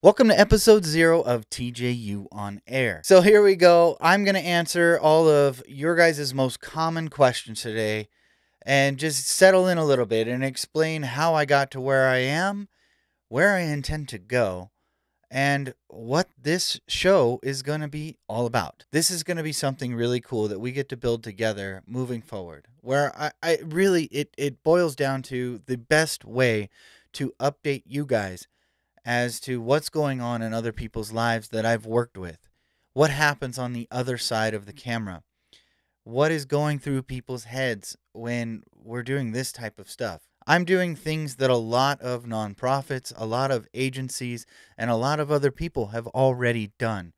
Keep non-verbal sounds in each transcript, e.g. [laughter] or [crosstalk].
Welcome to episode zero of TJU on Air. So here we go. I'm going to answer all of your guys' most common questions today and just settle in a little bit and explain how I got to where I am, where I intend to go, and what this show is going to be all about. This is going to be something really cool that we get to build together moving forward. Where I, I really it it boils down to the best way to update you guys as to what's going on in other people's lives that I've worked with. What happens on the other side of the camera? What is going through people's heads when we're doing this type of stuff? I'm doing things that a lot of nonprofits, a lot of agencies, and a lot of other people have already done.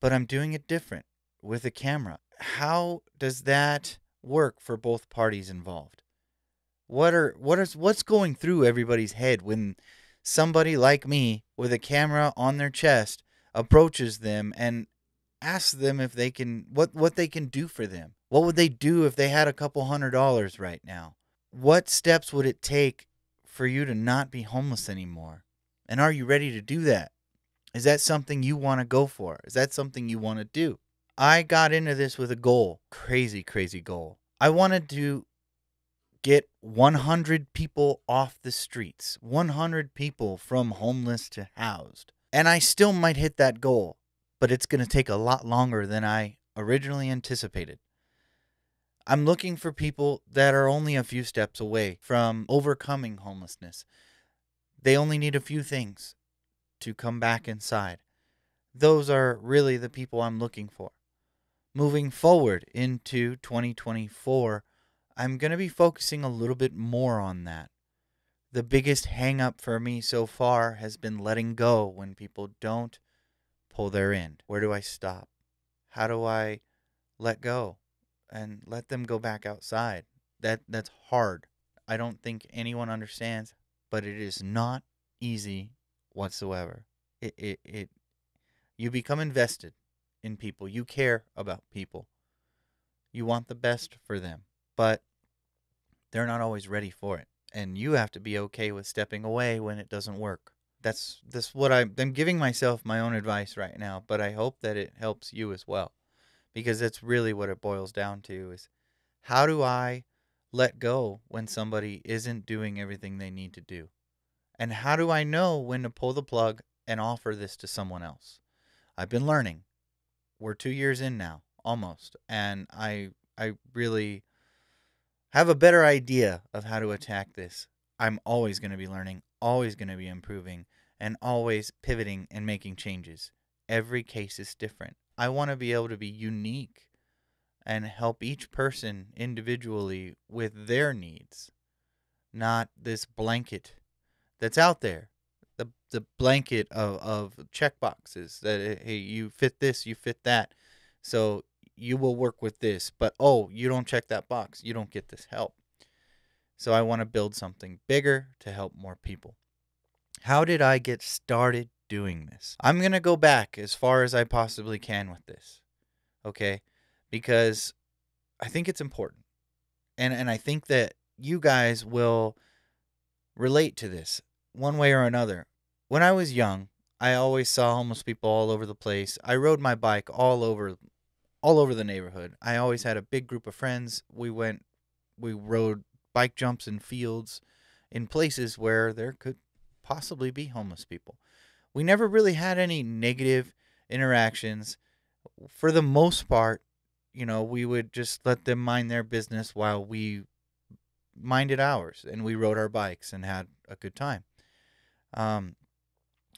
But I'm doing it different with a camera. How does that work for both parties involved? What are what is what's going through everybody's head when somebody like me with a camera on their chest approaches them and asks them if they can what what they can do for them? What would they do if they had a couple hundred dollars right now? what steps would it take for you to not be homeless anymore? And are you ready to do that? Is that something you want to go for? Is that something you want to do? I got into this with a goal, crazy, crazy goal. I wanted to get 100 people off the streets, 100 people from homeless to housed. And I still might hit that goal, but it's going to take a lot longer than I originally anticipated. I'm looking for people that are only a few steps away from overcoming homelessness. They only need a few things to come back inside. Those are really the people I'm looking for. Moving forward into 2024, I'm going to be focusing a little bit more on that. The biggest hangup for me so far has been letting go when people don't pull their end. Where do I stop? How do I let go? and let them go back outside. That that's hard. I don't think anyone understands, but it is not easy whatsoever. It it, it you become invested in people. You care about people. You want the best for them, but they're not always ready for it. And you have to be okay with stepping away when it doesn't work. That's that's what I, I'm giving myself my own advice right now, but I hope that it helps you as well because that's really what it boils down to is how do I let go when somebody isn't doing everything they need to do? And how do I know when to pull the plug and offer this to someone else? I've been learning. We're 2 years in now, almost, and I I really have a better idea of how to attack this. I'm always going to be learning, always going to be improving, and always pivoting and making changes. Every case is different. I want to be able to be unique and help each person individually with their needs, not this blanket that's out there. The, the blanket of, of check boxes that, hey, you fit this, you fit that. So you will work with this, but oh, you don't check that box, you don't get this help. So I want to build something bigger to help more people. How did I get started doing this. I'm going to go back as far as I possibly can with this. Okay? Because I think it's important. And and I think that you guys will relate to this one way or another. When I was young, I always saw homeless people all over the place. I rode my bike all over all over the neighborhood. I always had a big group of friends. We went we rode bike jumps in fields in places where there could possibly be homeless people we never really had any negative interactions. For the most part, you know, we would just let them mind their business while we minded ours and we rode our bikes and had a good time. Um,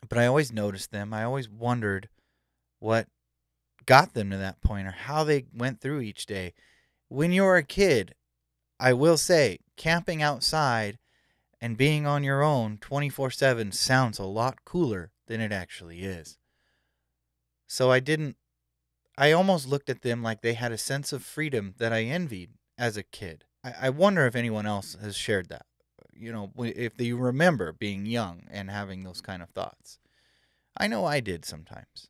but I always noticed them. I always wondered what got them to that point or how they went through each day. When you're a kid, I will say, camping outside and being on your own 24 7 sounds a lot cooler than it actually is. So I didn't, I almost looked at them like they had a sense of freedom that I envied as a kid. I, I wonder if anyone else has shared that. You know, if you remember being young and having those kind of thoughts. I know I did sometimes.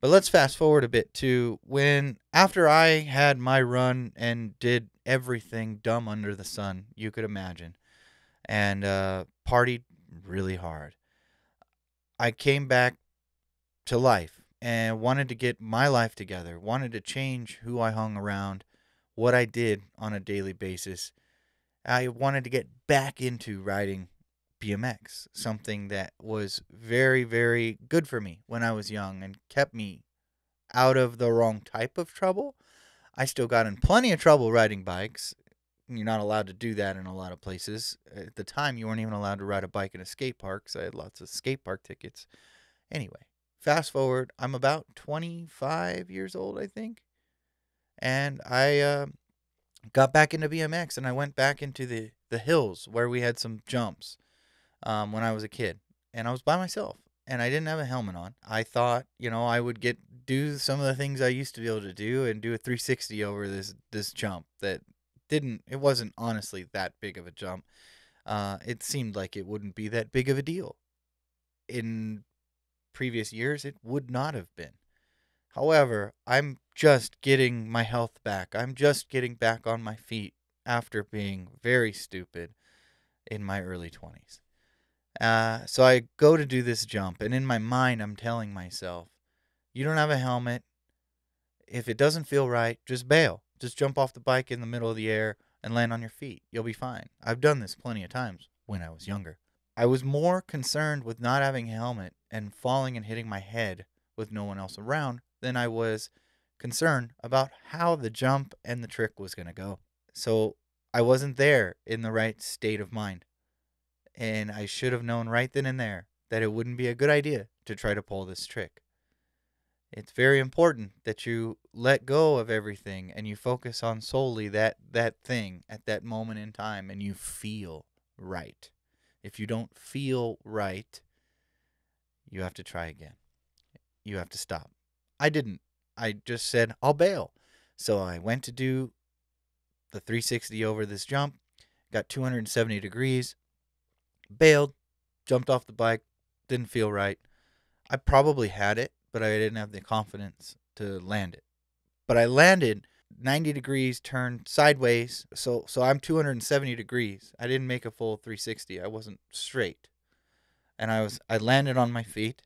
But let's fast forward a bit to when, after I had my run and did everything dumb under the sun you could imagine, and uh, partied really hard. I came back to life and wanted to get my life together, wanted to change who I hung around, what I did on a daily basis. I wanted to get back into riding BMX, something that was very, very good for me when I was young and kept me out of the wrong type of trouble. I still got in plenty of trouble riding bikes. You're not allowed to do that in a lot of places. At the time, you weren't even allowed to ride a bike in a skate park, so I had lots of skate park tickets. Anyway, fast forward, I'm about 25 years old, I think. And I uh, got back into BMX and I went back into the, the hills where we had some jumps um, when I was a kid. And I was by myself and I didn't have a helmet on. I thought, you know, I would get do some of the things I used to be able to do and do a 360 over this this jump that didn't it wasn't honestly that big of a jump. Uh, it seemed like it wouldn't be that big of a deal. In previous years, it would not have been. However, I'm just getting my health back. I'm just getting back on my feet after being very stupid in my early 20s. Uh, so I go to do this jump, and in my mind, I'm telling myself, you don't have a helmet. If it doesn't feel right, just bail. Just jump off the bike in the middle of the air and land on your feet. You'll be fine. I've done this plenty of times when I was younger. I was more concerned with not having a helmet and falling and hitting my head with no one else around than I was concerned about how the jump and the trick was going to go. So I wasn't there in the right state of mind. And I should have known right then and there that it wouldn't be a good idea to try to pull this trick. It's very important that you let go of everything and you focus on solely that that thing at that moment in time and you feel right. If you don't feel right, you have to try again. You have to stop. I didn't. I just said, I'll bail. So I went to do the 360 over this jump, got 270 degrees, bailed, jumped off the bike, didn't feel right. I probably had it, but I didn't have the confidence to land it. But I landed 90 degrees, turned sideways, so so I'm 270 degrees. I didn't make a full 360. I wasn't straight. And I was I landed on my feet.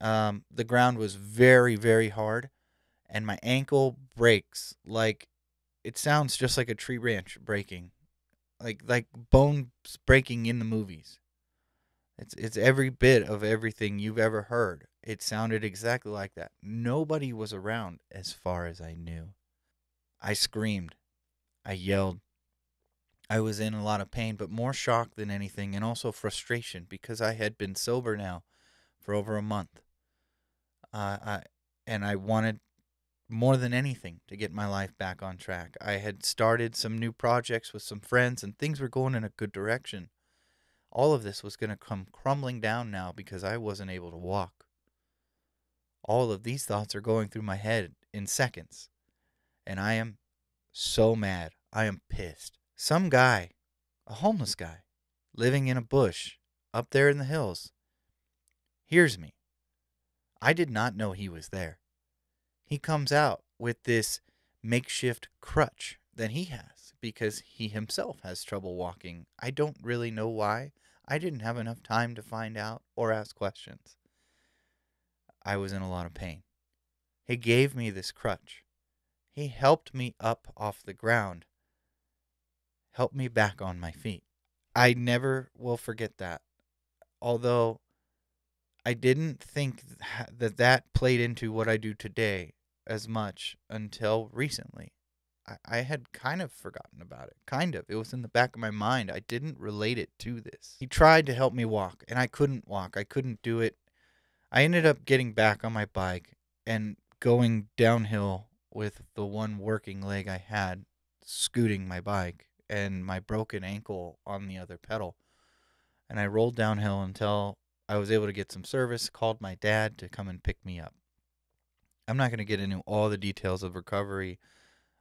Um, the ground was very very hard and my ankle breaks like it sounds just like a tree branch breaking like like bones breaking in the movies. It's it's every bit of everything you've ever heard. It sounded exactly like that. Nobody was around as far as I knew. I screamed. I yelled. I was in a lot of pain, but more shock than anything, and also frustration because I had been sober now for over a month. Uh, I, and I wanted more than anything to get my life back on track. I had started some new projects with some friends and things were going in a good direction. All of this was going to come crumbling down now because I wasn't able to walk. All of these thoughts are going through my head in seconds. And I am so mad. I am pissed. Some guy, a homeless guy, living in a bush up there in the hills, hears me. I did not know he was there he comes out with this makeshift crutch that he has because he himself has trouble walking. I don't really know why. I didn't have enough time to find out or ask questions. I was in a lot of pain. He gave me this crutch. He helped me up off the ground, helped me back on my feet. I never will forget that. Although I didn't think that that played into what I do today as much until recently. I, I had kind of forgotten about it. Kind of. It was in the back of my mind. I didn't relate it to this. He tried to help me walk, and I couldn't walk. I couldn't do it. I ended up getting back on my bike and going downhill with the one working leg I had, scooting my bike, and my broken ankle on the other pedal. And I rolled downhill until I was able to get some service, called my dad to come and pick me up. I'm not going to get into all the details of recovery.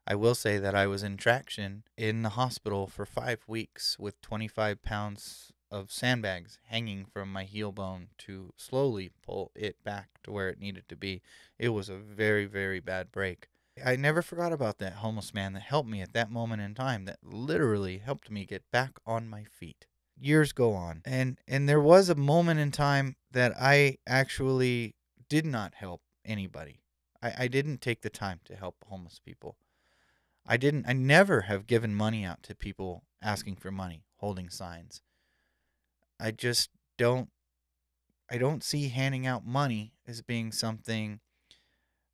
I will say that I was in traction in the hospital for five weeks with 25 pounds of sandbags hanging from my heel bone to slowly pull it back to where it needed to be. It was a very, very bad break. I never forgot about that homeless man that helped me at that moment in time, that literally helped me get back on my feet. Years go on and and there was a moment in time that I actually did not help anybody. I, I didn't take the time to help homeless people. I didn't I never have given money out to people asking for money, holding signs. I just don't I don't see handing out money as being something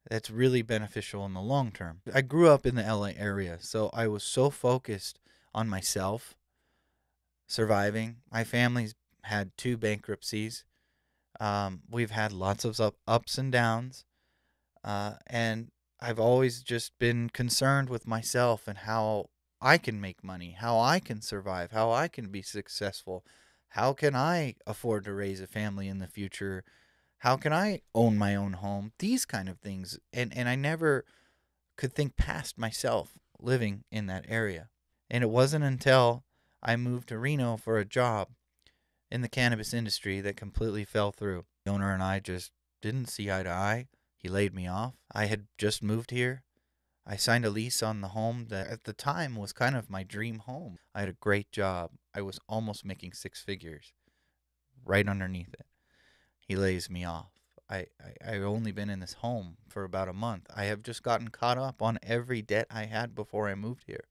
that's really beneficial in the long term. I grew up in the LA area, so I was so focused on myself surviving. My family's had two bankruptcies. Um, we've had lots of up, ups and downs. Uh, and I've always just been concerned with myself and how I can make money, how I can survive, how I can be successful. How can I afford to raise a family in the future? How can I own my own home? These kind of things. And and I never could think past myself living in that area. And it wasn't until I moved to Reno for a job in the cannabis industry that completely fell through. The owner and I just didn't see eye to eye. He laid me off. I had just moved here. I signed a lease on the home that at the time was kind of my dream home. I had a great job. I was almost making six figures right underneath it. He lays me off. I, I, I've only been in this home for about a month. I have just gotten caught up on every debt I had before I moved here.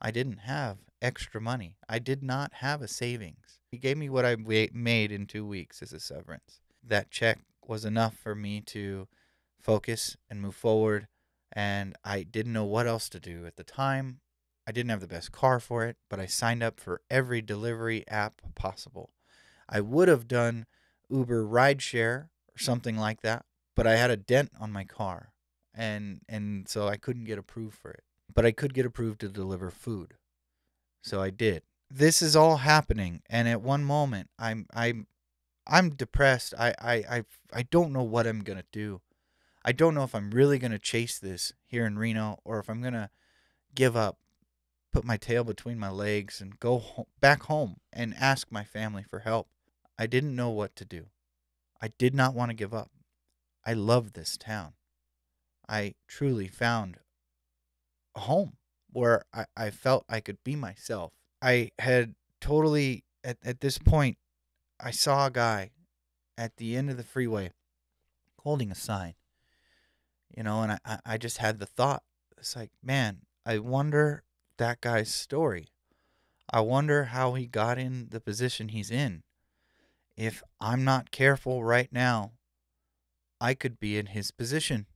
I didn't have extra money. I did not have a savings. He gave me what I made in two weeks as a severance. That check was enough for me to focus and move forward. And I didn't know what else to do at the time. I didn't have the best car for it, but I signed up for every delivery app possible. I would have done Uber rideshare or something like that, but I had a dent on my car, and and so I couldn't get approved for it. But I could get approved to deliver food, so I did. This is all happening, and at one moment, I'm I'm I'm depressed. I I I I don't know what I'm gonna do. I don't know if I'm really gonna chase this here in Reno or if I'm gonna give up, put my tail between my legs, and go back home and ask my family for help. I didn't know what to do. I did not want to give up. I loved this town. I truly found home where I, I felt I could be myself. I had totally, at, at this point, I saw a guy at the end of the freeway holding a sign, you know, and I, I just had the thought, it's like, man, I wonder that guy's story. I wonder how he got in the position he's in. If I'm not careful right now, I could be in his position.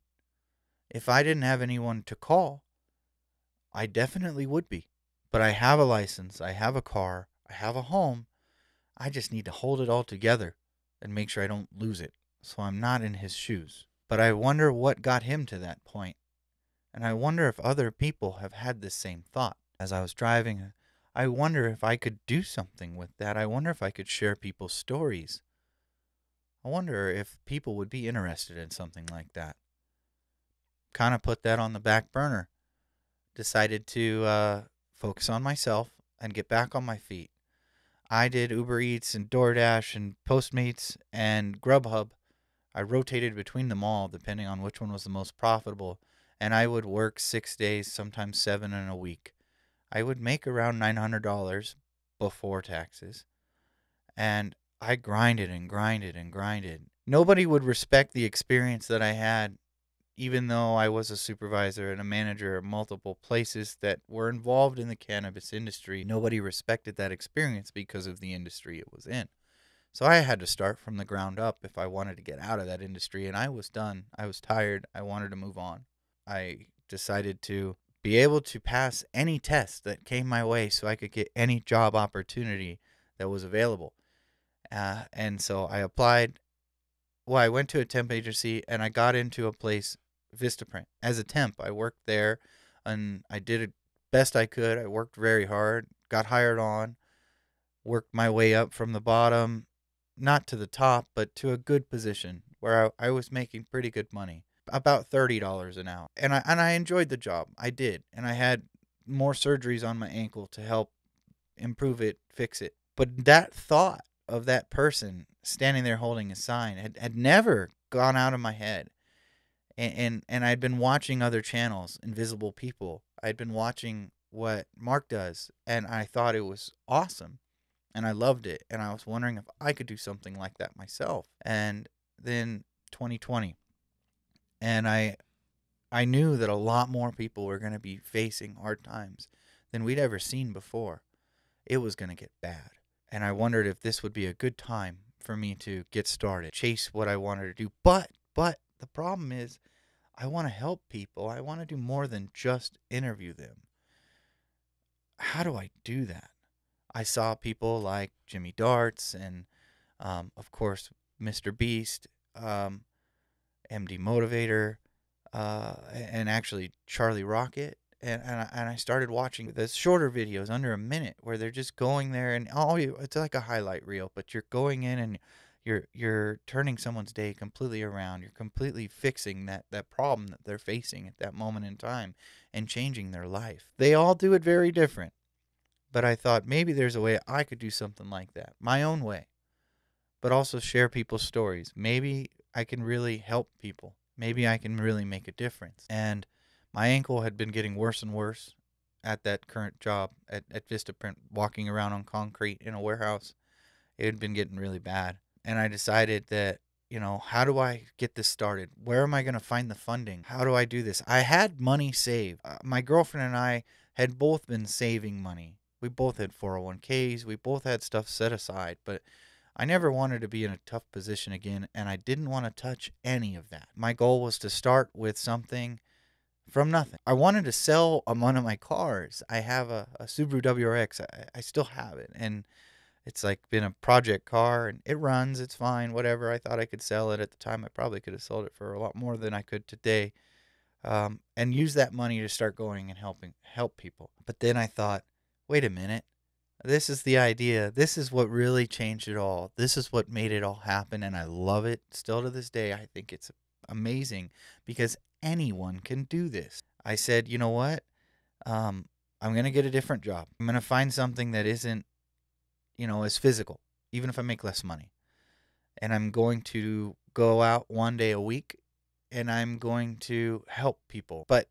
If I didn't have anyone to call, I definitely would be. But I have a license, I have a car, I have a home, I just need to hold it all together and make sure I don't lose it so I'm not in his shoes. But I wonder what got him to that point. And I wonder if other people have had this same thought. As I was driving, I wonder if I could do something with that. I wonder if I could share people's stories. I wonder if people would be interested in something like that. Kind of put that on the back burner. Decided to uh, focus on myself and get back on my feet. I did Uber Eats and DoorDash and Postmates and Grubhub. I rotated between them all depending on which one was the most profitable, and I would work six days, sometimes seven in a week. I would make around $900 before taxes, and I grinded and grinded and grinded. Nobody would respect the experience that I had even though I was a supervisor and a manager at multiple places that were involved in the cannabis industry, nobody respected that experience because of the industry it was in. So I had to start from the ground up if I wanted to get out of that industry, and I was done. I was tired. I wanted to move on. I decided to be able to pass any test that came my way so I could get any job opportunity that was available. Uh, and so I applied. Well, I went to a temp agency and I got into a place Vistaprint as a temp. I worked there and I did it best I could. I worked very hard, got hired on, worked my way up from the bottom, not to the top, but to a good position where I, I was making pretty good money, about thirty dollars an hour. And I and I enjoyed the job. I did, and I had more surgeries on my ankle to help improve it, fix it. But that thought of that person standing there holding a sign had, had never gone out of my head and, and and I'd been watching other channels, Invisible People. I'd been watching what Mark does, and I thought it was awesome. and I loved it. And I was wondering if I could do something like that myself. And then 2020, and I, I knew that a lot more people were going to be facing hard times than we'd ever seen before. It was going to get bad. And I wondered if this would be a good time for me to get started, chase what I wanted to do. But, but the problem is, I want to help people. I want to do more than just interview them. How do I do that? I saw people like Jimmy Darts and, um, of course, Mr. Beast, um, MD Motivator, uh, and actually Charlie Rocket. And, and, I, and I started watching the shorter videos under a minute where they're just going there and all you it's like a highlight reel, but you're going in and you're you're turning someone's day completely around. You're completely fixing that that problem that they're facing at that moment in time and changing their life. They all do it very different. But I thought maybe there's a way I could do something like that, my own way, but also share people's stories. Maybe I can really help people. Maybe I can really make a difference. And my ankle had been getting worse and worse at that current job at, at Vistaprint, walking around on concrete in a warehouse. It had been getting really bad. And I decided that, you know, how do I get this started? Where am I going to find the funding? How do I do this? I had money saved. Uh, my girlfriend and I had both been saving money we both had 401ks, we both had stuff set aside, but I never wanted to be in a tough position again, and I didn't want to touch any of that. My goal was to start with something from nothing. I wanted to sell one of my cars. I have a, a Subaru WRX. I, I still have it, and it's like been a project car, and it runs. It's fine, whatever. I thought I could sell it at the time. I probably could have sold it for a lot more than I could today, um, and use that money to start going and helping help people. But then I thought, wait a minute. This is the idea. This is what really changed it all. This is what made it all happen. And I love it still to this day. I think it's amazing because anyone can do this. I said, you know what? Um, I'm going to get a different job. I'm going to find something that isn't, you know, as physical, even if I make less money. And I'm going to go out one day a week and I'm going to help people. But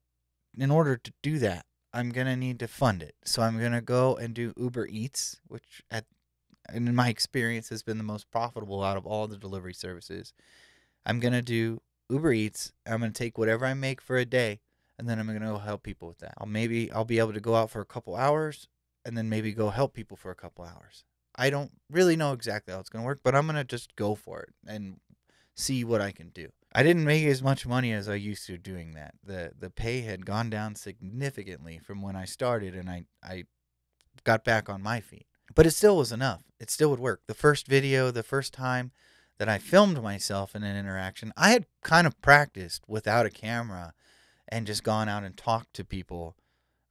in order to do that, I'm gonna need to fund it. So I'm gonna go and do Uber Eats, which at in my experience has been the most profitable out of all the delivery services. I'm gonna do Uber Eats. I'm gonna take whatever I make for a day, and then I'm gonna go help people with that. I'll maybe I'll be able to go out for a couple hours, and then maybe go help people for a couple hours. I don't really know exactly how it's gonna work, but I'm gonna just go for it and see what I can do. I didn't make as much money as I used to doing that. The the pay had gone down significantly from when I started and I I got back on my feet. But it still was enough. It still would work. The first video, the first time that I filmed myself in an interaction, I had kind of practiced without a camera and just gone out and talked to people.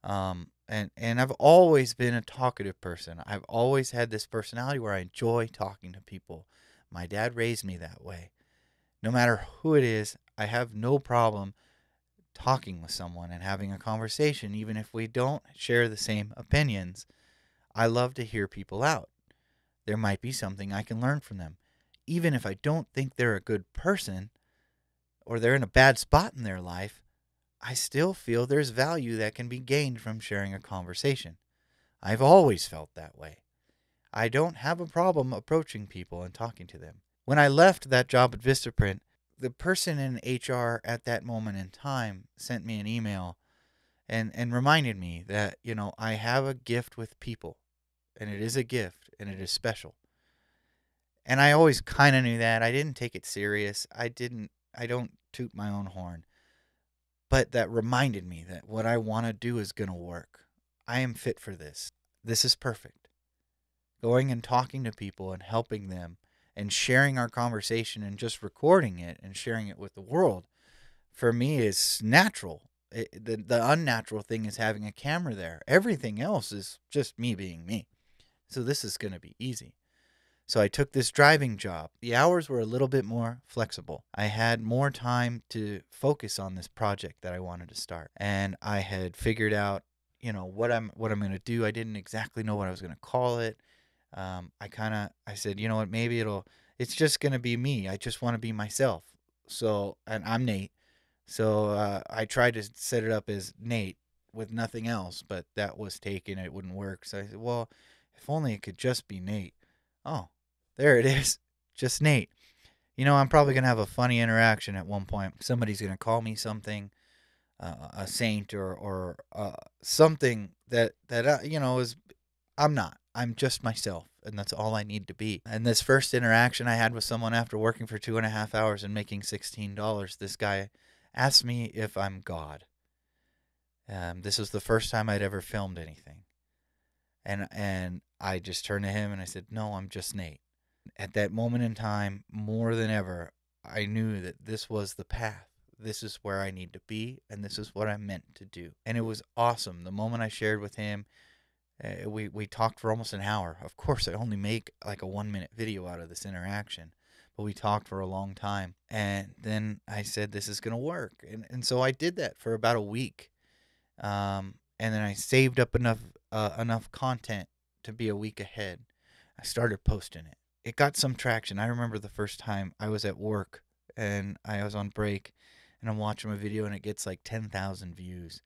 Um, and and I've always been a talkative person. I've always had this personality where I enjoy talking to people. My dad raised me that way no matter who it is, I have no problem talking with someone and having a conversation, even if we don't share the same opinions. I love to hear people out. There might be something I can learn from them. Even if I don't think they're a good person or they're in a bad spot in their life, I still feel there's value that can be gained from sharing a conversation. I've always felt that way. I don't have a problem approaching people and talking to them. When I left that job at Vistaprint, the person in HR at that moment in time sent me an email and and reminded me that, you know, I have a gift with people and it is a gift and it is special. And I always kind of knew that. I didn't take it serious. I didn't I don't toot my own horn. But that reminded me that what I want to do is going to work. I am fit for this. This is perfect. Going and talking to people and helping them and sharing our conversation and just recording it and sharing it with the world for me is natural. It, the the unnatural thing is having a camera there. Everything else is just me being me. So this is going to be easy. So I took this driving job. The hours were a little bit more flexible. I had more time to focus on this project that I wanted to start. And I had figured out, you know, what I'm what I'm going to do. I didn't exactly know what I was going to call it um, I kind of I said, you know what, maybe it'll it's just gonna be me. I just want to be myself. So and I'm Nate. So uh, I tried to set it up as Nate with nothing else, but that was taken. It wouldn't work. So I said, well, If only it could just be Nate. Oh, there it is. [laughs] Just Knate. You know, I'm probably going to have a funny interaction at one point. Somebody's going to call me something, uh, a saint or or uh, something that that you know is I'm not. I'm just myself, and that's all I need to be. And this first interaction I had with someone after working for two and a half hours and making sixteen dollars, this guy asked me if I'm God. Um, this was the first time I'd ever filmed anything, and and I just turned to him and I said, "No, I'm just Nate." At that moment in time, more than ever, I knew that this was the path. This is where I need to be, and this is what I'm meant to do. And it was awesome. The moment I shared with him, uh, we we talked for almost an hour. Of course, I only make like a one minute video out of this interaction, but we talked for a long time. And then I said, "This is gonna work," and and so I did that for about a week. Um, and then I saved up enough uh, enough content to be a week ahead. I started posting it. It got some traction. I remember the first time I was at work and I was on break and I'm watching a video and it gets like 10,000 views.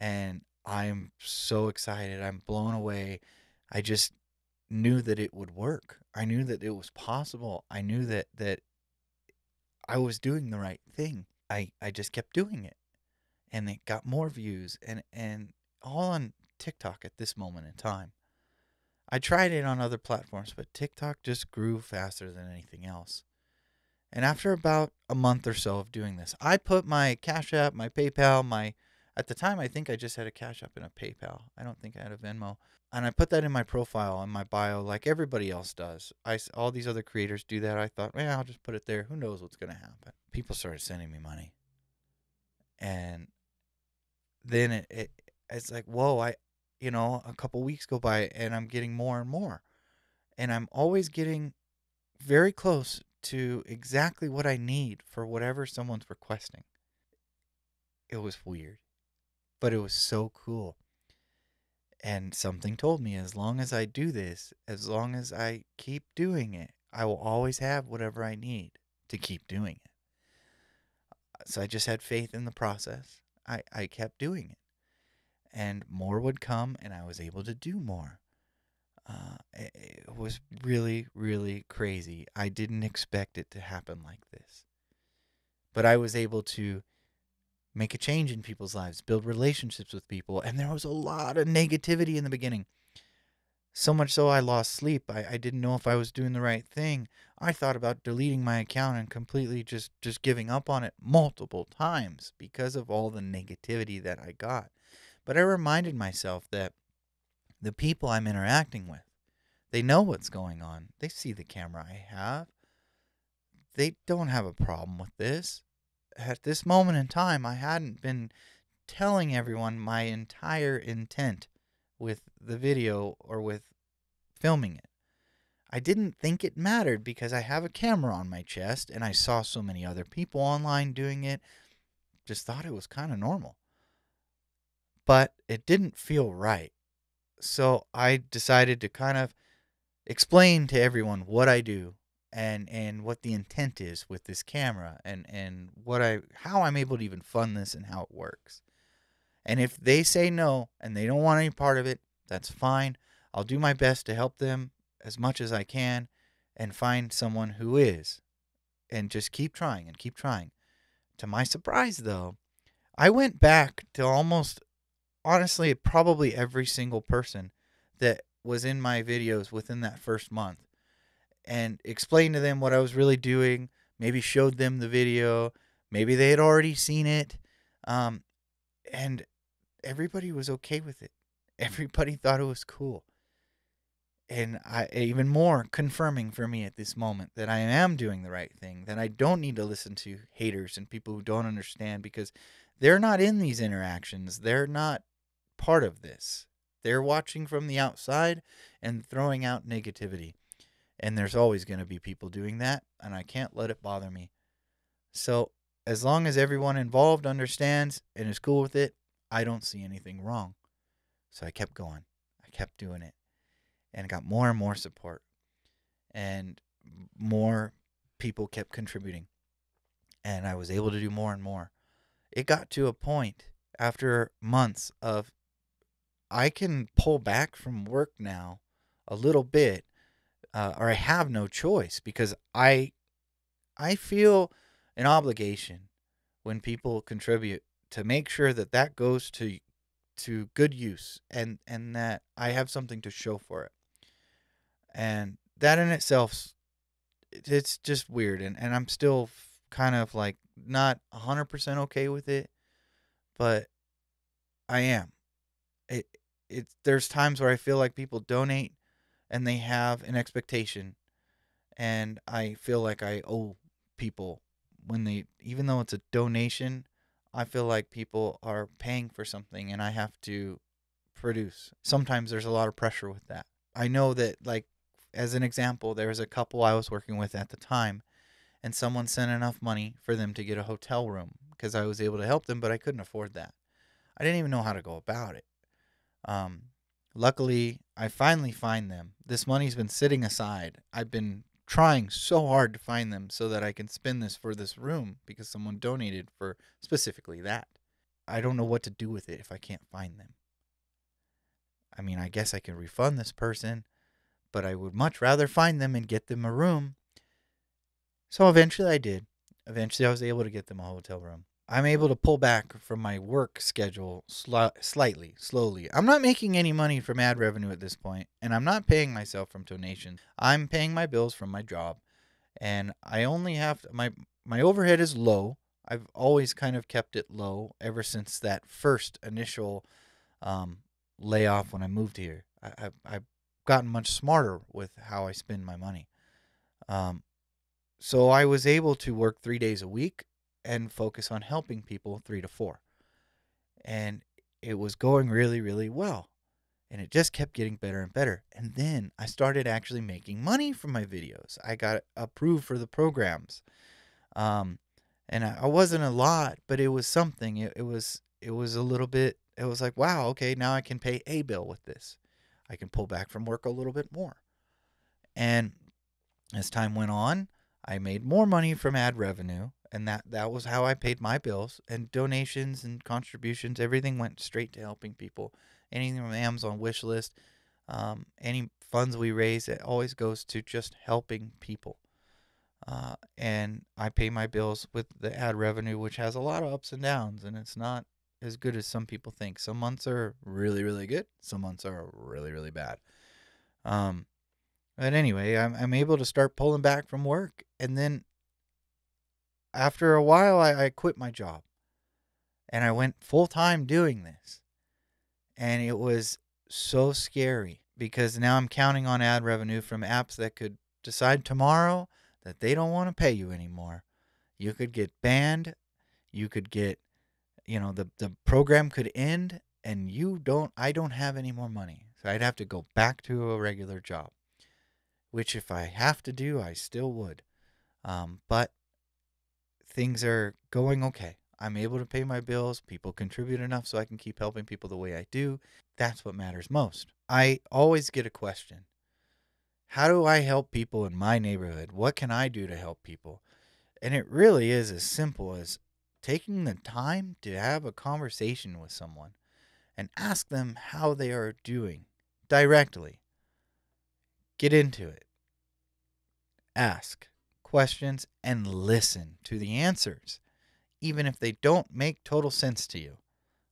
And I'm so excited. I'm blown away. I just knew that it would work. I knew that it was possible. I knew that that I was doing the right thing. I I just kept doing it. And it got more views and and all on TikTok at this moment in time. I tried it on other platforms, but TikTok just grew faster than anything else. And after about a month or so of doing this, I put my Cash App, my PayPal, my at the time I think I just had a Cash App and a PayPal. I don't think I had a Venmo. And I put that in my profile in my bio like everybody else does. I all these other creators do that. I thought, "Yeah, I'll just put it there. Who knows what's going to happen?" People started sending me money. And then it, it it's like, "Whoa, I you know, a couple weeks go by and I'm getting more and more. And I'm always getting very close to exactly what I need for whatever someone's requesting. It was weird, but it was so cool. And something told me as long as I do this, as long as I keep doing it, I will always have whatever I need to keep doing it. So I just had faith in the process. I, I kept doing it and more would come, and I was able to do more. Uh, it, it was really, really crazy. I didn't expect it to happen like this. But I was able to make a change in people's lives, build relationships with people, and there was a lot of negativity in the beginning. So much so I lost sleep. I, I didn't know if I was doing the right thing. I thought about deleting my account and completely just, just giving up on it multiple times because of all the negativity that I got. But I reminded myself that the people I'm interacting with, they know what's going on. They see the camera I have. They don't have a problem with this. At this moment in time, I hadn't been telling everyone my entire intent with the video or with filming it. I didn't think it mattered because I have a camera on my chest and I saw so many other people online doing it. Just thought it was kind of normal but it didn't feel right. So I decided to kind of explain to everyone what I do and and what the intent is with this camera and and what I how I'm able to even fund this and how it works. And if they say no and they don't want any part of it, that's fine. I'll do my best to help them as much as I can and find someone who is and just keep trying and keep trying. To my surprise though, I went back to almost honestly probably every single person that was in my videos within that first month and explained to them what I was really doing, maybe showed them the video, maybe they had already seen it. Um, and everybody was okay with it. [laughs] Everybody thought it was cool. And I even more confirming for me at this moment that I am doing the right thing, that I don't need to listen to haters and people who don't understand because they're not in these interactions. They're not part of this. They're watching from the outside and throwing out negativity. And there's always going to be people doing that, and I can't let it bother me. So, as long as everyone involved understands and is cool with it, I don't see anything wrong. So, I kept going. I kept doing it and got more and more support. And more people kept contributing. And I was able to do more and more. It got to a point after months of I can pull back from work now a little bit, uh, or I have no choice because I I feel an obligation when people contribute to make sure that that goes to to good use and and that I have something to show for it. And that in itself it's just weird and, and I'm still kind of like not 100% okay with it, but I am. It it's there's times where I feel like people donate and they have an expectation and I feel like I owe people when they even though it's a donation, I feel like people are paying for something and I have to produce. Sometimes there's a lot of pressure with that. I know that like as an example, there was a couple I was working with at the time and someone sent enough money for them to get a hotel room because I was able to help them, but I couldn't afford that. I didn't even know how to go about it. Um, luckily, I finally find them. This money's been sitting aside. I've been trying so hard to find them so that I can spend this for this room because someone donated for specifically that. I don't know what to do with it if I can't find them. I mean, I guess I can refund this person, but I would much rather find them and get them a room. So eventually I did. Eventually I was able to get them a hotel room. I'm able to pull back from my work schedule sli- slightly, slowly. I'm not making any money from ad revenue at this point, and I'm not paying myself from donations. I'm paying my bills from my job, and I only have to, my my overhead is low. I've always kind of kept it low ever since that first initial um, layoff when I moved here. I, I, I've gotten much smarter with how I spend my money. Um, so I was able to work three days a week and focus on helping people three to four. And it was going really, really well. And it just kept getting better and better. And then I started actually making money from my videos. I got approved for the programs. Um, and I, wasn't a lot, but it was something. It, it was it was a little bit. It was like, wow, okay, now I can pay a bill with this. I can pull back from work a little bit more. And as time went on, I made more money from ad revenue and that that was how I paid my bills and donations and contributions. Everything went straight to helping people. Anything from Amazon wish list, um, any funds we raise, it always goes to just helping people. Uh, and I pay my bills with the ad revenue, which has a lot of ups and downs, and it's not as good as some people think. Some months are really, really good. Some months are really, really bad. Um, but anyway, I'm I'm able to start pulling back from work, and then after a while, I, I quit my job and I went full time doing this. And it was so scary because now I'm counting on ad revenue from apps that could decide tomorrow that they don't want to pay you anymore. You could get banned. You could get, you know, the, the program could end and you don't, I don't have any more money. So I'd have to go back to a regular job, which if I have to do, I still would. Um, but things are going okay. I'm able to pay my bills. People contribute enough so I can keep helping people the way I do. That's what matters most. I always get a question How do I help people in my neighborhood? What can I do to help people? And it really is as simple as taking the time to have a conversation with someone and ask them how they are doing directly. Get into it. Ask questions and listen to the answers, even if they don't make total sense to you.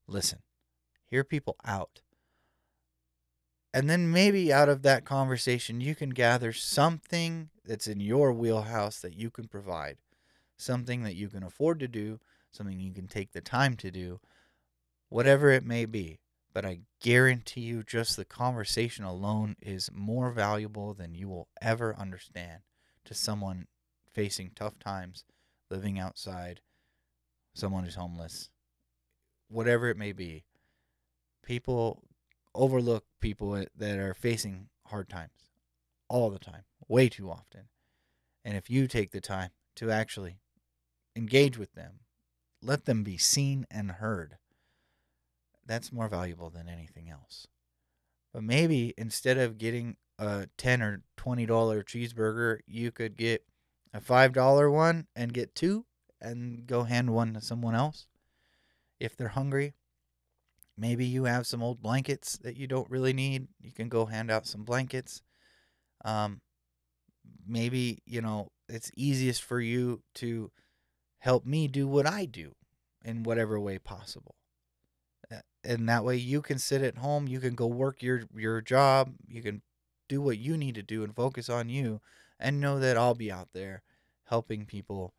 Listen, hear people out. And then maybe out of that conversation, you can gather something that's in your wheelhouse that you can provide, something that you can afford to do, something you can take the time to do, whatever it may be. But I guarantee you, just the conversation alone is more valuable than you will ever understand to someone facing tough times, living outside, someone who's homeless, whatever it may be. People overlook people that are facing hard times all the time, way too often. And if you take the time to actually engage with them, let them be seen and heard, that's more valuable than anything else. But maybe instead of getting a 10 or $20 cheeseburger, you could get a $5 one and get two and go hand one to someone else if they're hungry. Maybe you have some old blankets that you don't really need. You can go hand out some blankets. Um, maybe, you know, it's easiest for you to help me do what I do in whatever way possible. And that way you can sit at home, you can go work your your job, you can do what you need to do and focus on you and know that I'll be out there helping people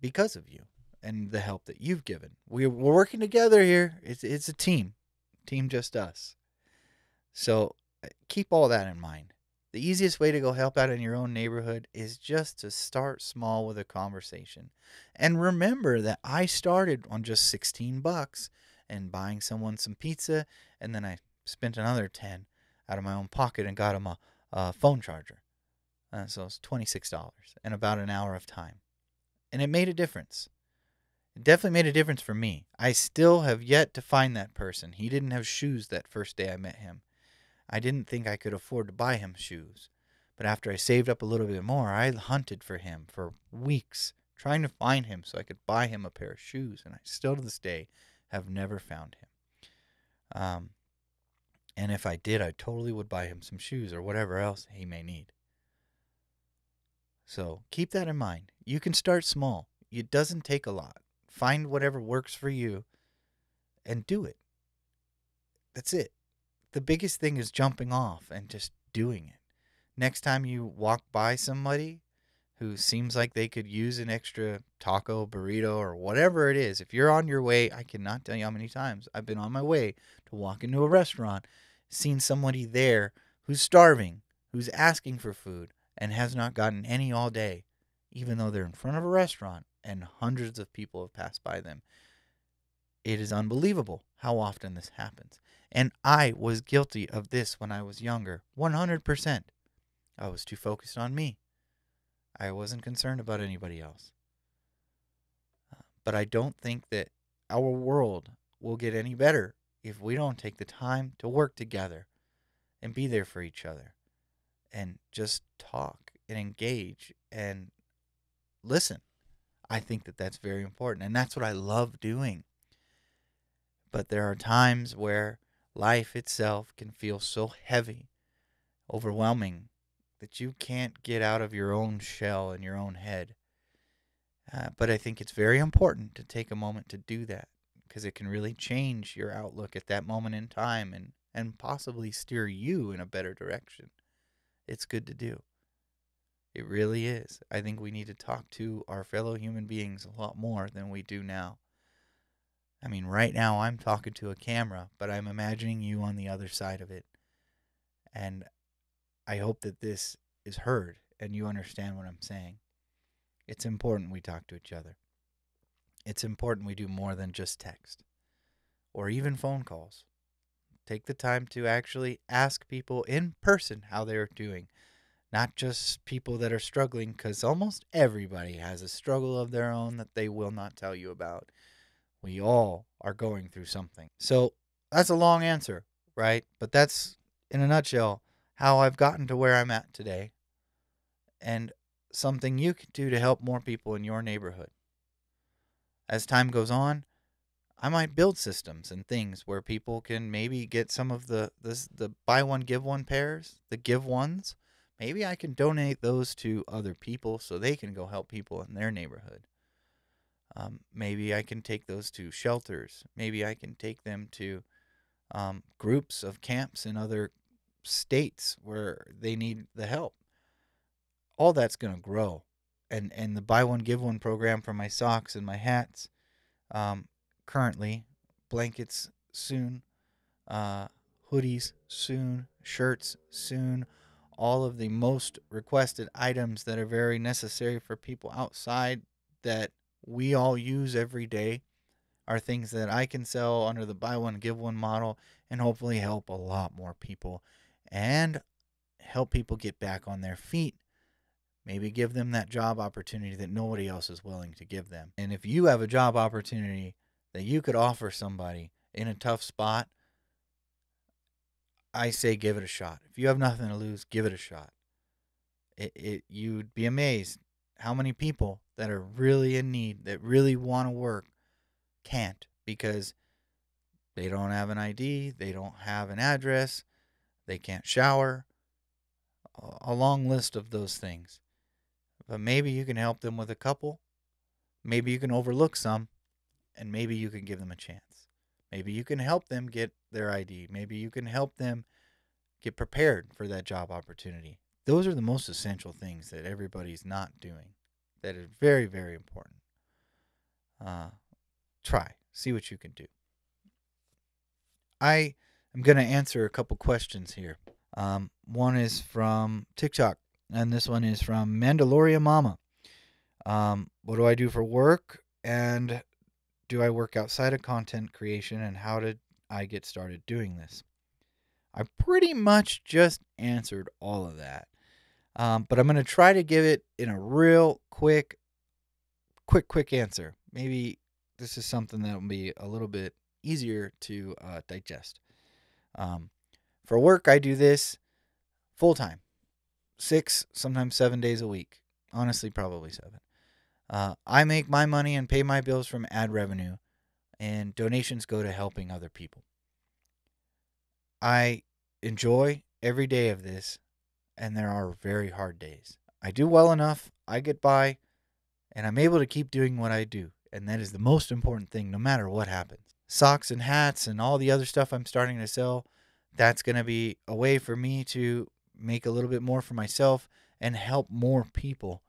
because of you and the help that you've given. We're, we're working together here. It's it's a team. Team just us. So uh, keep all that in mind. The easiest way to go help out in your own neighborhood is just to start small with a conversation. And remember that I started on just 16 bucks and buying someone some pizza and then I spent another 10 out of my own pocket and got him a, a phone charger. Uh, so it's $26 and about an hour of time. And it made a difference. It definitely made a difference for me. I still have yet to find that person. He didn't have shoes that first day I met him. I didn't think I could afford to buy him shoes. But after I saved up a little bit more, I hunted for him for weeks, trying to find him so I could buy him a pair of shoes. And I still to this day have never found him. Um, and if I did, I totally would buy him some shoes or whatever else he may need. So keep that in mind. You can start small, it doesn't take a lot. Find whatever works for you and do it. That's it. The biggest thing is jumping off and just doing it. Next time you walk by somebody who seems like they could use an extra taco, burrito, or whatever it is, if you're on your way, I cannot tell you how many times I've been on my way to walk into a restaurant, seen somebody there who's starving, who's asking for food, and has not gotten any all day, even though they're in front of a restaurant and hundreds of people have passed by them. It is unbelievable how often this happens. And I was guilty of this when I was younger, 100%. I was too focused on me. I wasn't concerned about anybody else. But I don't think that our world will get any better if we don't take the time to work together and be there for each other and just talk and engage and listen. I think that that's very important. And that's what I love doing. But there are times where life itself can feel so heavy, overwhelming, that you can't get out of your own shell and your own head. Uh, but I think it's very important to take a moment to do that because it can really change your outlook at that moment in time and, and possibly steer you in a better direction. It's good to do. It really is. I think we need to talk to our fellow human beings a lot more than we do now. I mean, right now I'm talking to a camera, but I'm imagining you on the other side of it. And I hope that this is heard and you understand what I'm saying. It's important we talk to each other. It's important we do more than just text or even phone calls. Take the time to actually ask people in person how they're doing, not just people that are struggling, because almost everybody has a struggle of their own that they will not tell you about. We all are going through something. So that's a long answer, right? But that's, in a nutshell, how I've gotten to where I'm at today and something you can do to help more people in your neighborhood. As time goes on, I might build systems and things where people can maybe get some of the this the buy one give one pairs, the give ones. Maybe I can donate those to other people so they can go help people in their neighborhood. Um, maybe I can take those to shelters. Maybe I can take them to um, groups of camps in other states where they need the help. All that's going to grow, and and the buy one give one program for my socks and my hats. Um, currently, blankets soon, uh, hoodies soon, shirts soon. All of the most requested items that are very necessary for people outside that we all use every day are things that I can sell under the buy one give one model and hopefully help a lot more people and help people get back on their feet. Maybe give them that job opportunity that nobody else is willing to give them. And if you have a job opportunity that you could offer somebody in a tough spot, I say give it a shot. If you have nothing to lose, give it a shot. It, it you'd be amazed how many people that are really in need, that really want to work, can't because they don't have an ID, they don't have an address, they can't shower. a long list of those things. But maybe you can help them with a couple. Maybe you can overlook some, and maybe you can give them a chance. Maybe you can help them get their ID. Maybe you can help them get prepared for that job opportunity. Those are the most essential things that everybody's not doing. That is very, very important. Uh, try, see what you can do. I am going to answer a couple questions here. Um, one is from TikTok, and this one is from Mandalorian Mama. Um, what do I do for work? And do I work outside of content creation? And how did I get started doing this? I pretty much just answered all of that. Um, but I'm going to try to give it in a real quick, quick, quick answer. Maybe this is something that will be a little bit easier to uh, digest. Um, for work, I do this full time, six, sometimes seven days a week. Honestly, probably seven. Uh, I make my money and pay my bills from ad revenue, and donations go to helping other people. I enjoy every day of this, and there are very hard days. I do well enough, I get by, and I'm able to keep doing what I do, and that is the most important thing no matter what happens. Socks and hats and all the other stuff I'm starting to sell, that's going to be a way for me to make a little bit more for myself and help more people,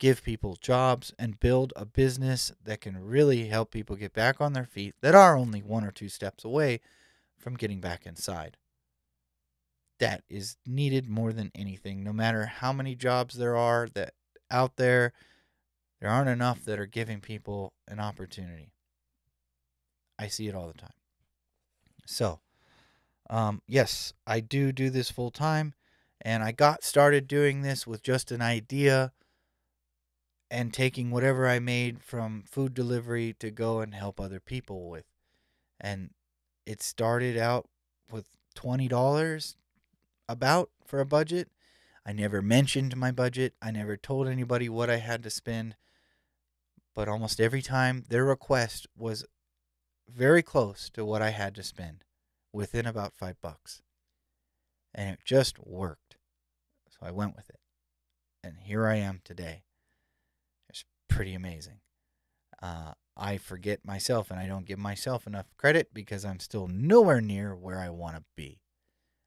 give people jobs, and build a business that can really help people get back on their feet that are only one or two steps away from getting back inside. That is needed more than anything. No matter how many jobs there are that out there, there aren't enough that are giving people an opportunity. I see it all the time. So, um, yes, I do do this full time, and I got started doing this with just an idea and taking whatever I made from food delivery to go and help other people with. And it started out with $20 about for a budget. I never mentioned my budget. I never told anybody what I had to spend. But almost every time their request was very close to what I had to spend within about five bucks. And it just worked. So I went with it. And here I am today. It's pretty amazing. Uh, I forget myself and I don't give myself enough credit because I'm still nowhere near where I want to be.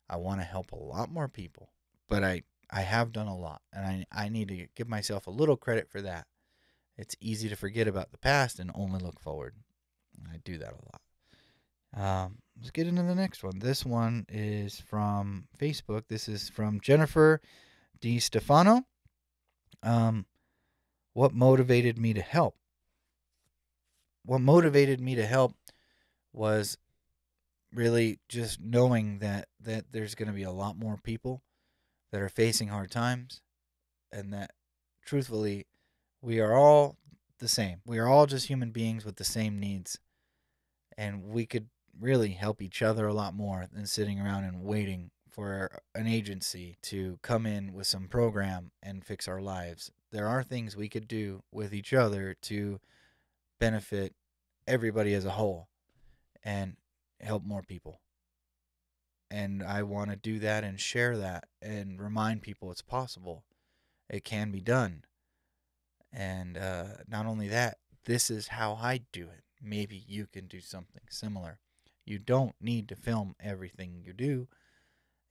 I want to help a lot more people, but I, I have done a lot and I, I need to give myself a little credit for that. It's easy to forget about the past and only look forward. I do that a lot. Um, let's get into the next one. This one is from Facebook. This is from Jennifer D. Stefano. Um, what motivated me to help? What motivated me to help was really just knowing that that there's going to be a lot more people that are facing hard times and that truthfully we are all the same. We are all just human beings with the same needs. And we could really help each other a lot more than sitting around and waiting for an agency to come in with some program and fix our lives. There are things we could do with each other to benefit everybody as a whole and help more people. And I want to do that and share that and remind people it's possible. It can be done. And uh, not only that, this is how I do it. Maybe you can do something similar. You don't need to film everything you do.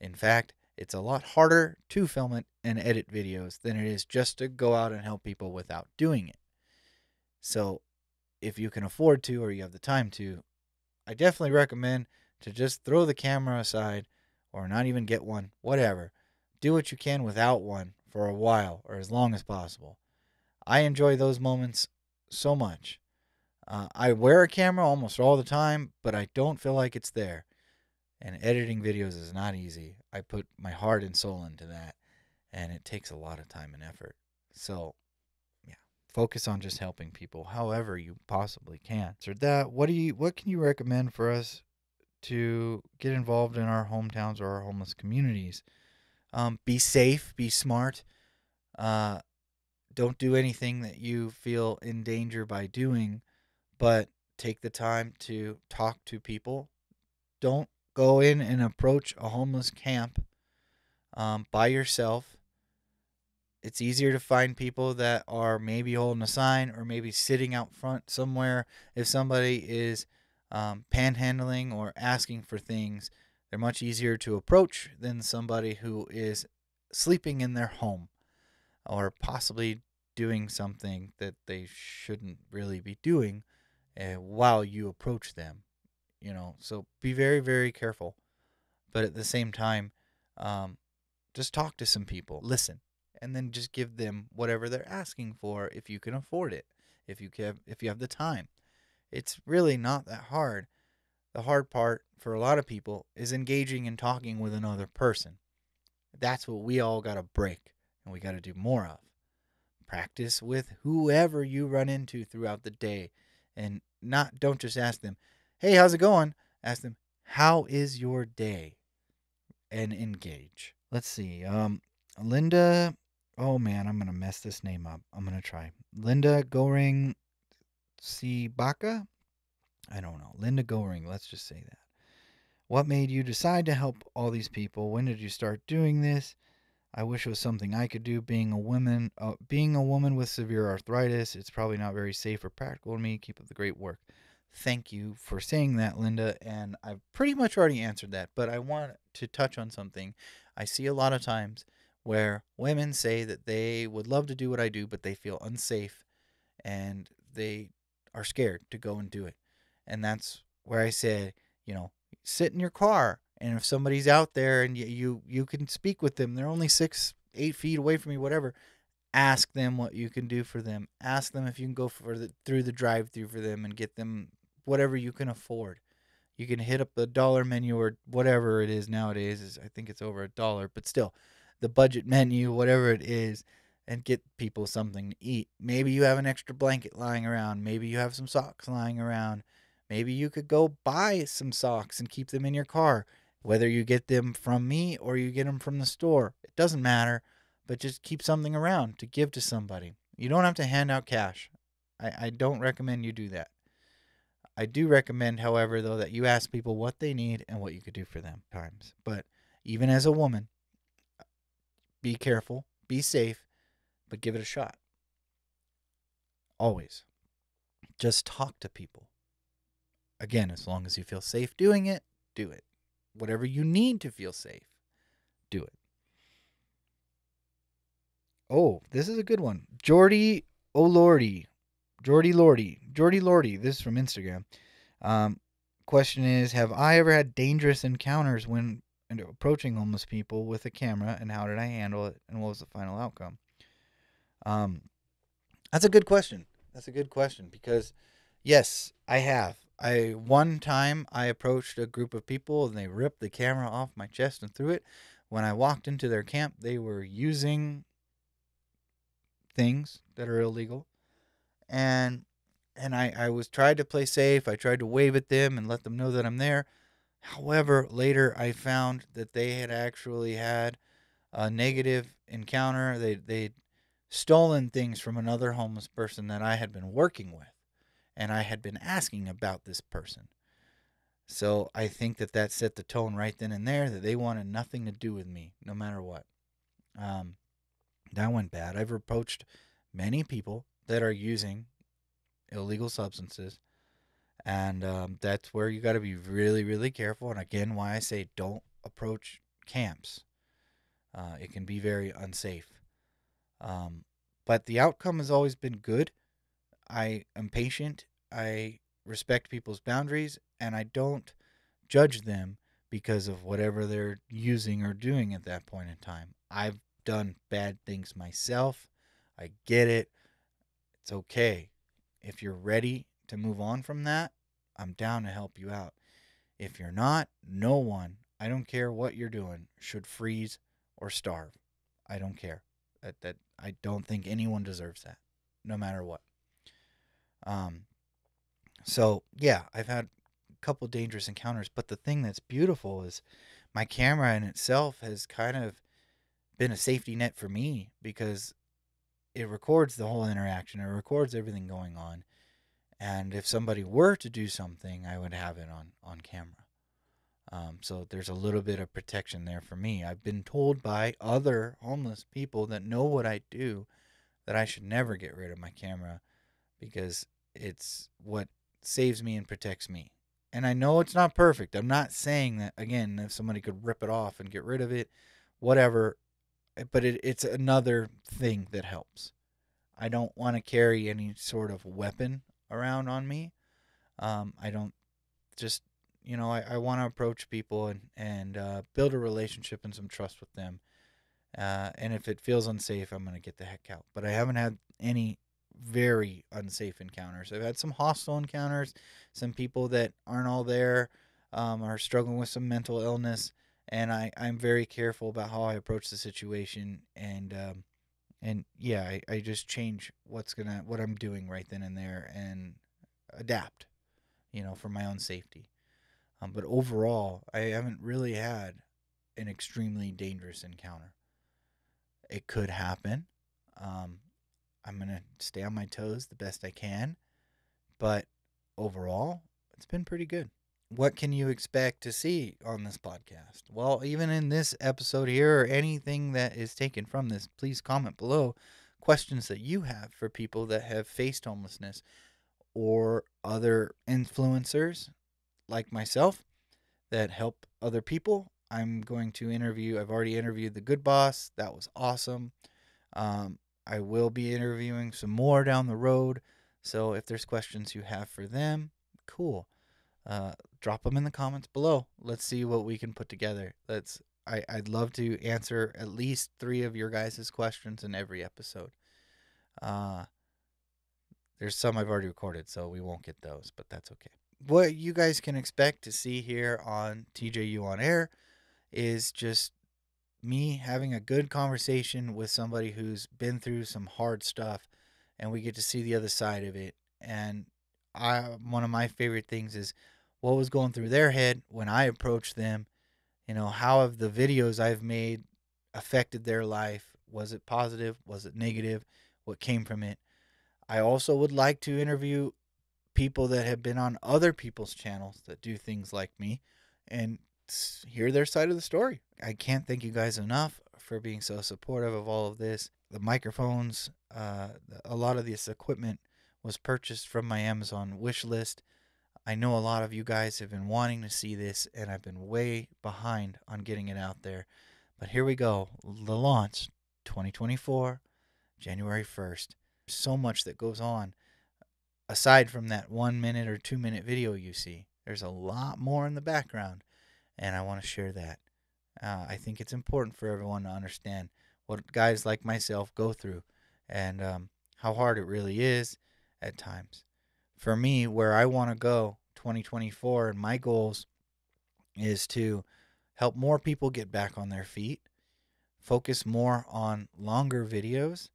In fact, it's a lot harder to film it and edit videos than it is just to go out and help people without doing it. So, if you can afford to or you have the time to, I definitely recommend to just throw the camera aside or not even get one, whatever. Do what you can without one for a while or as long as possible. I enjoy those moments so much. Uh, I wear a camera almost all the time, but I don't feel like it's there. And editing videos is not easy. I put my heart and soul into that, and it takes a lot of time and effort. So, yeah, focus on just helping people however you possibly can. So that, what do you, what can you recommend for us to get involved in our hometowns or our homeless communities? Um, be safe, be smart. Uh, don't do anything that you feel in danger by doing, but take the time to talk to people. Don't go in and approach a homeless camp um, by yourself. It's easier to find people that are maybe holding a sign or maybe sitting out front somewhere. If somebody is um, panhandling or asking for things, they're much easier to approach than somebody who is sleeping in their home or possibly doing something that they shouldn't really be doing uh, while you approach them. You know, so be very, very careful. But at the same time, um, just talk to some people, listen, and then just give them whatever they're asking for if you can afford it, if you can, if you have the time. It's really not that hard. The hard part for a lot of people is engaging and talking with another person. That's what we all got to break and we got to do more of. Practice with whoever you run into throughout the day and not don't just ask them, "Hey, how's it going?" Ask them, "How is your day?" and engage. Let's see. Um Linda, oh man, I'm going to mess this name up. I'm going to try. Linda Goring Sibaka? I don't know. Linda Goring, let's just say that. What made you decide to help all these people? When did you start doing this? I wish it was something I could do. Being a woman, uh, being a woman with severe arthritis, it's probably not very safe or practical to me. Keep up the great work. Thank you for saying that, Linda. And I've pretty much already answered that, but I want to touch on something. I see a lot of times where women say that they would love to do what I do, but they feel unsafe and they are scared to go and do it. And that's where I said, you know, sit in your car and if somebody's out there and you, you you can speak with them they're only six eight feet away from you whatever ask them what you can do for them. Ask them if you can go for the, through the drive through for them and get them whatever you can afford. You can hit up the dollar menu or whatever it is nowadays Is i think it's over a dollar but still the budget menu whatever it is and get people something to eat. Maybe you have an extra blanket lying around maybe you have some socks lying around maybe you could go buy some socks and keep them in your car whether you get them from me or you get them from the store, it doesn't matter, but just keep something around to give to somebody. You don't have to hand out cash. I, I don't recommend you do that. I do recommend, however, though, that you ask people what they need and what you could do for them times. But even as a woman, be careful, be safe, but give it a shot. Always. Just talk to people. Again, as long as you feel safe doing it, do it whatever you need to feel safe, do it. Oh, this is a good one. Jordy O'Lordy. Jordy Lordy. Jordy Lordy. This is from Instagram. Um, question is Have I ever had dangerous encounters when approaching homeless people with a camera, and how did I handle it, and what was the final outcome? Um, that's a good question. That's a good question because, yes, I have. I one time I approached a group of people and they ripped the camera off my chest and threw it. When I walked into their camp, they were using things that are illegal. And and I, I was tried to play safe. I tried to wave at them and let them know that I'm there. However, later I found that they had actually had a negative encounter. They they'd stolen things from another homeless person that I had been working with and I had been asking about this person. So I think that that set the tone right then and there that they wanted nothing to do with me, no matter what. Um, that went bad. I've approached many people that are using illegal substances, and um, that's where you got to be really, really careful. And again, why I say don't approach camps. Uh, it can be very unsafe. Um, but the outcome has always been good. I am patient. I respect people's boundaries and I don't judge them because of whatever they're using or doing at that point in time. I've done bad things myself. I get it. It's okay. If you're ready to move on from that, I'm down to help you out. If you're not, no one, I don't care what you're doing, should freeze or starve. I don't care. That that I don't think anyone deserves that, no matter what. Um, so yeah, I've had a couple dangerous encounters, but the thing that's beautiful is my camera in itself has kind of been a safety net for me because it records the whole interaction. It records everything going on. And if somebody were to do something, I would have it on, on camera. Um, so there's a little bit of protection there for me. I've been told by other homeless people that know what I do that I should never get rid of my camera because it's what saves me and protects me. And I know it's not perfect. I'm not saying that again if somebody could rip it off and get rid of it, whatever. eh, But it, it's another thing that helps. I don't want to carry any sort of weapon around on me. Um, I don't just you know I, I want to approach people and and uh, build a relationship and some trust with them. Uh, and if it feels unsafe, I'm gonna get the heck out. But I haven't had any very unsafe encounters. I've had some hostile encounters, some people that aren't all there, um, are struggling with some mental illness, and I I'm very careful about how I approach the situation and um, and yeah, I, I just change what's gonna what I'm doing right then and there and adapt, you know, for my own safety. Um, but overall, I haven't really had an extremely dangerous encounter. It could happen. Um, I'm gonna stay on my toes the best I can, but overall, it's been pretty good. What can you expect to see on this podcast? Well, even in this episode here, or anything that is taken from this, please comment below questions that you have for people that have faced homelessness or other influencers like myself that help other people. I'm going to interview, I've already interviewed the good boss. That was awesome. Um, I will be interviewing some more down the road. So if there's questions you have for them, cool. Uh, drop them in the comments below. Let's see what we can put together. Let's. I, I'd love to answer at least three of your guys' questions in every episode. Uh, there's some I've already recorded, so we won't get those, but that's okay. What you guys can expect to see here on TJU on Air is just me having a good conversation with somebody who's been through some hard stuff and we get to see the other side of it and i one of my favorite things is what was going through their head when i approached them you know how have the videos i've made affected their life? Was it positive? Was it negative? What came from it? I also would like to interview people that have been on other people's channels that do things like me and hear their side of the story. I can't thank you guys enough for being so supportive of all of this. The microphones, uh, a lot of this equipment was purchased from my Amazon wish list. I know a lot of you guys have been wanting to see this, and I've been way behind on getting it out there. But here we go. The launch 2024, January 1st. So much that goes on aside from that one minute or two minute video you see. There's a lot more in the background, and I want to share that. Uh, I think it's important for everyone to understand what guys like myself go through and um, how hard it really is at times. For me, where I want to go 2024 and my goals is to help more people get back on their feet, focus more on longer videos,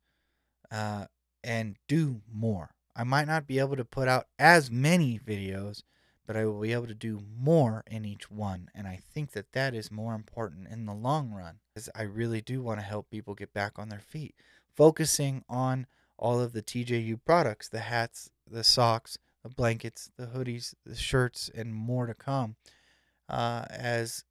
uh, and do more. I might not be able to put out as many videos, but I will be able to do more in each one. And I think that that is more important in the long run because I really do want to help people get back on their feet. Focusing on all of the TJU products, the hats, the socks, the blankets, the hoodies, the shirts, and more to come, uh, as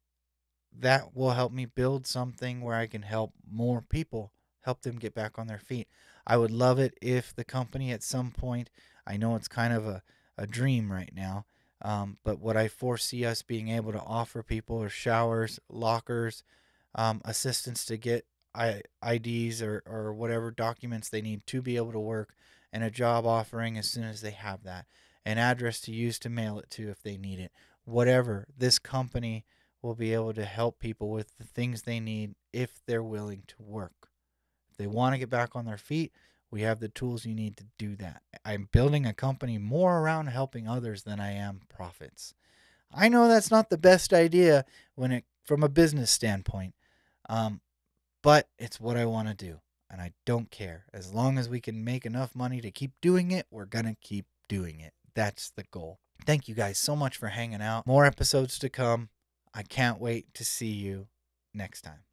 that will help me build something where I can help more people, help them get back on their feet. I would love it if the company at some point, I know it's kind of a, a dream right now, um, but what I foresee us being able to offer people are showers, lockers, um, assistance to get I, IDs or, or whatever documents they need to be able to work, and a job offering as soon as they have that, an address to use to mail it to if they need it. Whatever, this company will be able to help people with the things they need if they're willing to work. If they want to get back on their feet, we have the tools you need to do that. I'm building a company more around helping others than I am profits. I know that's not the best idea when it from a business standpoint, um, but it's what I want to do, and I don't care. As long as we can make enough money to keep doing it, we're gonna keep doing it. That's the goal. Thank you guys so much for hanging out. More episodes to come. I can't wait to see you next time.